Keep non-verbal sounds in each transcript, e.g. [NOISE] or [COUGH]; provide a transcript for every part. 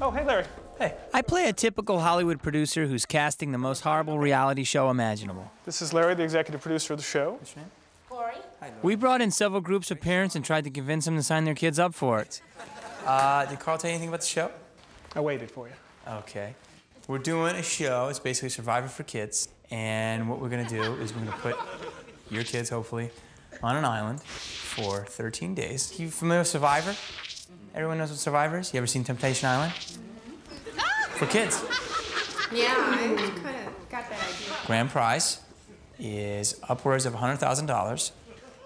Oh, hey, Larry. Hey. I play a typical Hollywood producer who's casting the most horrible reality show imaginable. This is Larry, the executive producer of the show. What's your name? Lori? We brought in several groups of parents and tried to convince them to sign their kids up for it. Uh, did Carl tell you anything about the show? I waited for you. Okay. We're doing a show. It's basically Survivor for kids. And what we're gonna do is we're gonna put your kids, hopefully, on an island for 13 days. You familiar with Survivor? Everyone knows what Survivor is? You ever seen Temptation Island? For kids. [LAUGHS] Yeah, I kind of got that idea. Grand prize is upwards of $100,000.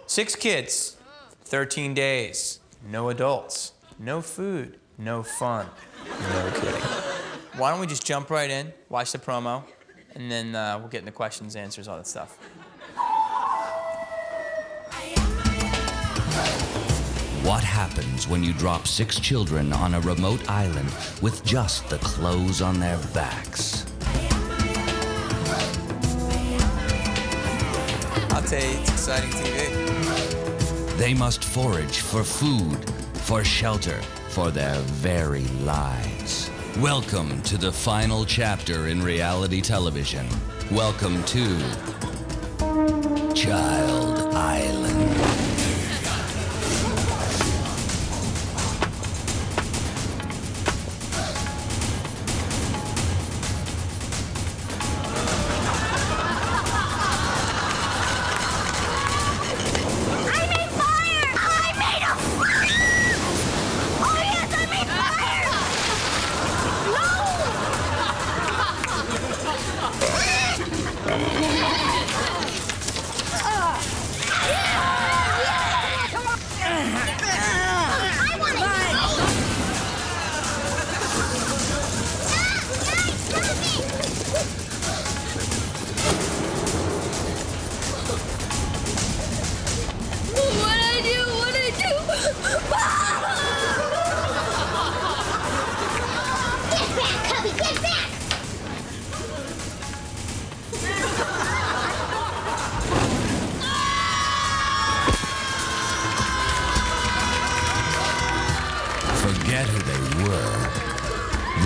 Six kids, 13 days, no adults, no food, no fun, no kidding. Why don't we just jump right in, watch the promo, and then uh, we'll get into questions, answers, all that stuff. What happens when you drop six children on a remote island with just the clothes on their backs? I'll tell you, it's exciting TV. They must forage for food, for shelter, for their very lives. Welcome to the final chapter in reality television. Welcome to Child Island.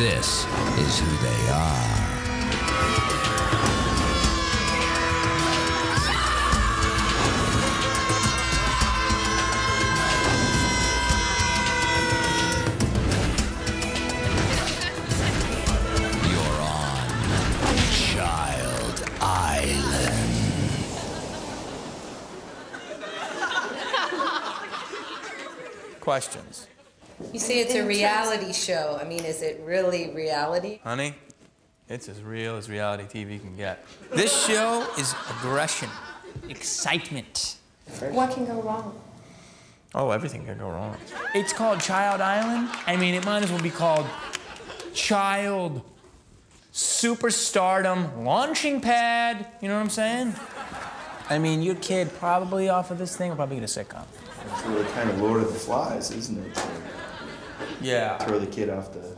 This is who they are. You're on Child Island. Questions? You say it's a reality show. I mean, is it really reality? Honey, it's as real as reality TV can get. This show is aggression, excitement. What can go wrong? Oh, everything can go wrong. It's called Child Island. I mean, it might as well be called Child Superstardom Launching Pad. You know what I'm saying? I mean, your kid probably off of this thing will probably get a sitcom. It's really kind of Lord of the Flies, isn't it? To Yeah. throw the kid off the.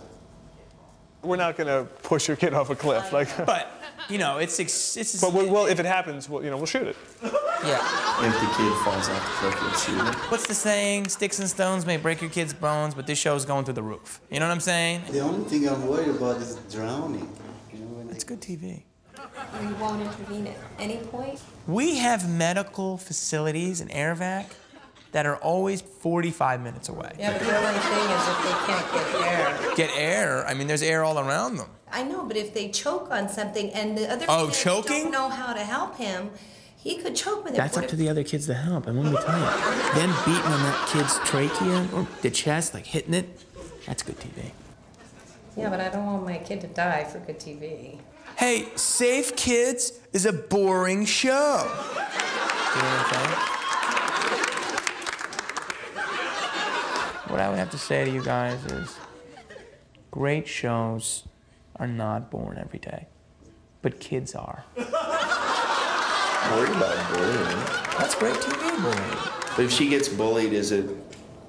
We're not going to push your kid off a cliff. Like, [LAUGHS] But, you know, it's, ex- it's but we, well, if it happens, we'll, you know, we'll shoot it. yeah. If the kid falls off the cliff, you'll shoot it. What's the saying? Sticks and stones may break your kid's bones, but this show's going through the roof. You know what I'm saying? The only thing I'm worried about is drowning. You know, when It's good TV. We won't intervene at any point? We have medical facilities in Airvac that are always 45 minutes away. Yeah, but the only thing is if they can't get air. Get air, I mean, there's air all around them. I know, but if they choke on something and the other Oh, kids choking? don't know how to help him, he could choke with it. That's up to the other kids to help. And let me tell you, them beating on that kid's trachea or the chest, like hitting it, that's good TV. Yeah, but I don't want my kid to die for good TV. Hey, Safe Kids is a boring show. You know what I'm saying? What I would have to say to you guys is great shows are not born every day, but kids are. Worried about bullying. That's great TV, boy. But if she gets bullied, is it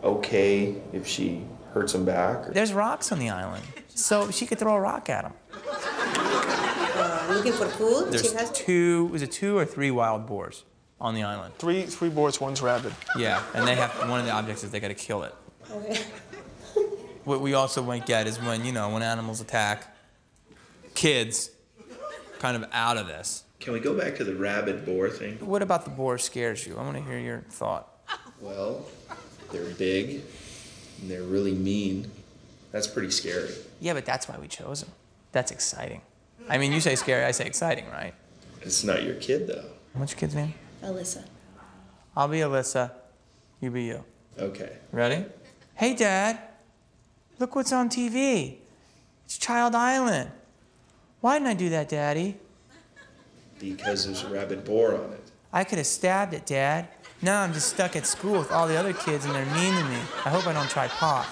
okay if she hurts him back? Or? There's rocks on the island, so she could throw a rock at him. Uh, looking for food? There's She has two, is it two or three wild boars on the island? Three, three boars, one's rabid. Yeah, and they have, one of the objects is they gotta kill it. Okay. what we also might get is when, you know, when animals attack kids, kind of out of this. Can we go back to the rabid boar thing? What about the boar scares you? I want to hear your thought. Well, they're big and they're really mean. That's pretty scary. Yeah, but that's why we chose them. That's exciting. I mean, you say scary, I say exciting, right? It's not your kid though. What's your kid's name? Alyssa. I'll be Alyssa. You be you. Okay. Ready? Hey, Dad. Look what's on TV. It's Child Island. Why didn't I do that, Daddy? Because there's a rabid boar on it. I could have stabbed it, Dad. Now I'm just stuck at school with all the other kids and they're mean to me. I hope I don't try pot.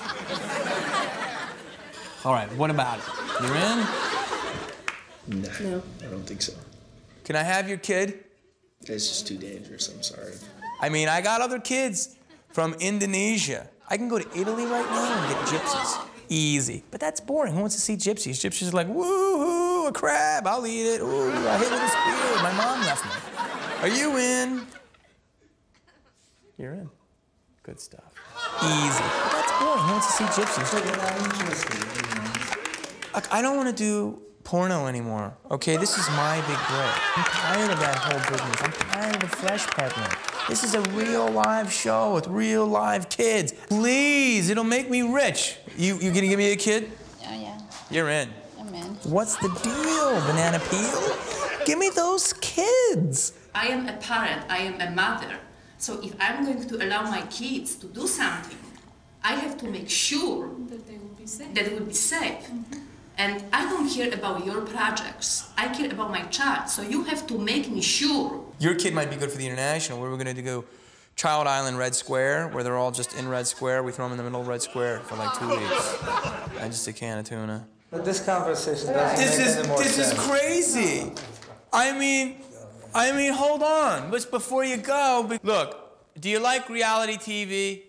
All right, what about it? You're in? Nah, No. I don't think so. Can I have your kid? It's just too dangerous. I'm sorry. I mean, I got other kids from Indonesia. I can go to Italy right now and get gypsies. Easy. But that's boring. Who wants to see gypsies? Gypsies are like, woohoo, a crab, I'll eat it. Ooh, I hit with a spear. My mom left me. Are you in? You're in. Good stuff. Easy. But that's boring. Who wants to see gypsies? Look, I don't want to do porno anymore. Okay, this is my big break. I'm tired of that whole business. I'm tired of the flesh peddling. This is a real live show with real live kids. Please, it'll make me rich. You you gonna give me a kid? Oh, yeah. You're in. I'm in. What's the deal, banana peel? Give me those kids. I am a parent, I am a mother. So if I'm going to allow my kids to do something, I have to make sure That they will be safe. that it will be safe. Mm-hmm. And I don't care about your projects. I care about my child. So you have to make me sure. Your kid might be good for the international. Where we're gonna go Child Island Red Square, where they're all just in Red Square. We throw them in the middle of Red Square for like two weeks. And just a can of tuna. But this conversation doesn't This make is any more this is sense. crazy. I mean, I mean, hold on. But before you go, be- look. Do you like reality TV?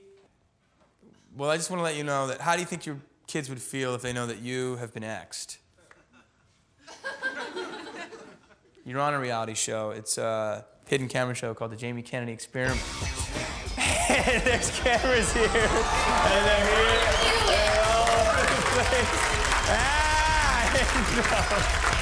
Well, I just want to let you know that. How do you think your kids would feel if they know that you have been X'd? You're on a reality show. It's a hidden camera show called the Jamie Kennedy Experiment. there's cameras here, and they're here, they're all over the place. Ah, [LAUGHS]